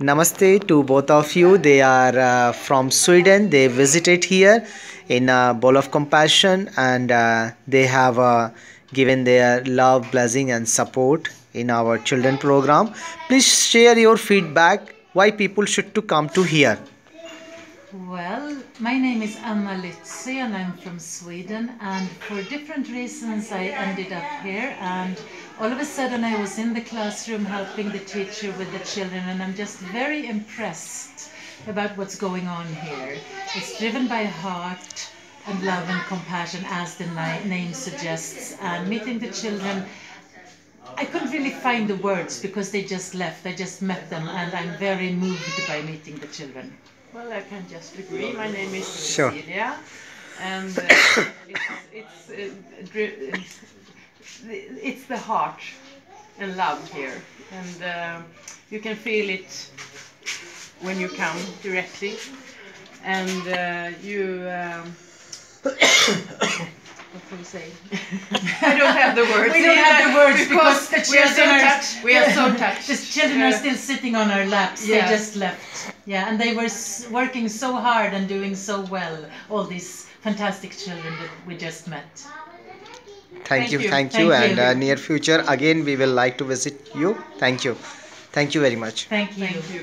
Namaste to both of you. They are uh, from Sweden. They visited here in a bowl of compassion and uh, they have uh, given their love, blessing, and support in our children program. Please share your feedback why people should to come to here. Well, my name is Anna Lützi and I'm from Sweden and for different reasons I ended up here and all of a sudden I was in the classroom helping the teacher with the children and I'm just very impressed about what's going on here. It's driven by heart and love and compassion as the name suggests and meeting the children I couldn't really find the words because they just left. I just met them and I'm very moved by meeting the children. Well, I can just agree. My name is Sure. Cecilia, and uh, it's it's, uh, dri- it's the heart and love here, and uh, you can feel it when you come directly, and uh, you. Um, what can we say? I don't have the words. We don't have the words because, the we are so children are, touched. We are so touched. The children are still sitting on our laps. Yeah. They just left. Yeah, and they were s- working so hard and doing so well. All these fantastic children that we just met. Thank, Thank you, you. thank you, and uh, near future again we will like to visit you. Thank you, thank you very much. Thank you. Thank you.